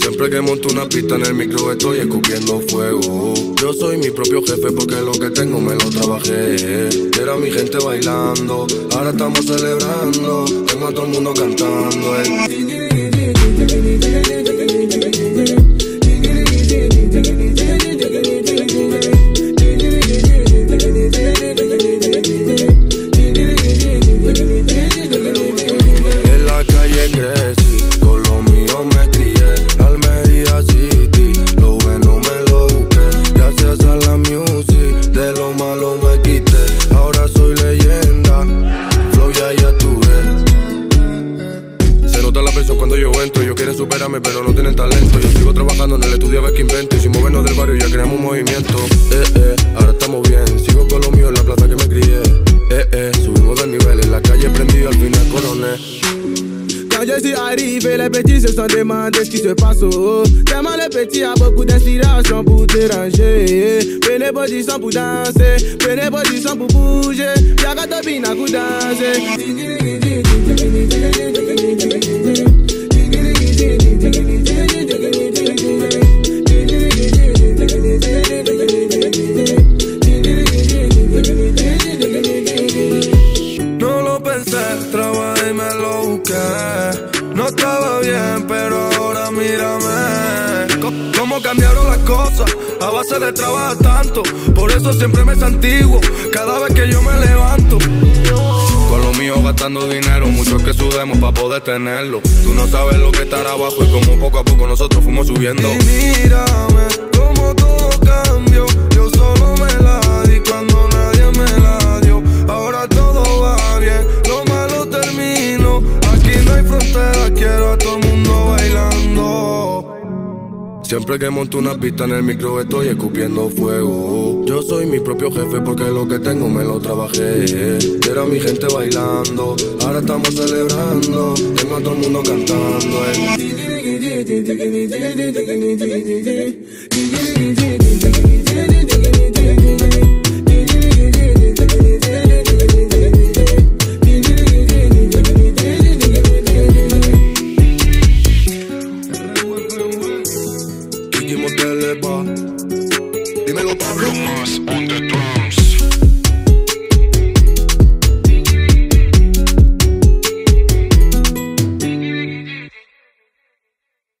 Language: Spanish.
Siempre que monto una pista en el micro estoy escupiendo fuego. Yo soy mi propio jefe porque lo que tengo me lo trabajé. Era mi gente bailando, ahora estamos celebrando. Tengo a todo el mundo cantando. Presión cuando yo entro. Ellos quieren superarme, pero no tienen talento. Yo sigo trabajando en el estudio a ver qué invento. Y sin movernos del barrio ya creamos un movimiento. Eh, eh, ahora estamos bien. Sigo con lo mío en la plaza que me crié. Eh, eh, subimos de nivel. En la calle prendido, al final coroné. Je suis arrivé, les petits se sont demandé ce qui se passe. Oh. Tellement les petits a beaucoup d'inspiration pour déranger. Prenez position pour danser, prenez position pour bouger. Y'a qu'à topiner pour danser. A base de trabajar tanto. Por eso siempre me santiguo cada vez que yo me levanto. Con lo mío gastando dinero, mucho que sudemos para poder tenerlo. Tú no sabes lo que estar abajo y como poco a poco nosotros fuimos subiendo. Y mírame, Siempre que monto una pista en el micro estoy escupiendo fuego. Yo soy mi propio jefe porque lo que tengo me lo trabajé. Era mi gente bailando, ahora estamos celebrando. Tengo a todo el mundo cantando. Kiki Romance on the drum.